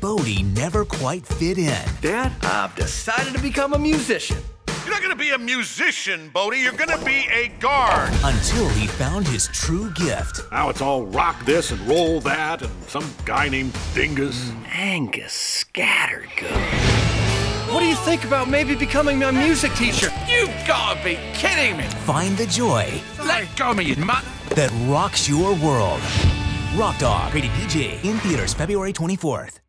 Bodi never quite fit in. Dad, I've decided to become a musician. You're not gonna be a musician, Bodi. You're gonna be a guard. Until he found his true gift. Now it's all rock this and roll that, and some guy named Dingus. Angus Scattergood. What do you think about maybe becoming my music teacher? You've gotta be kidding me! Find the joy Let go of me, you mutt! that rocks your world. Rock Dog, rated PG, in theaters February 24th.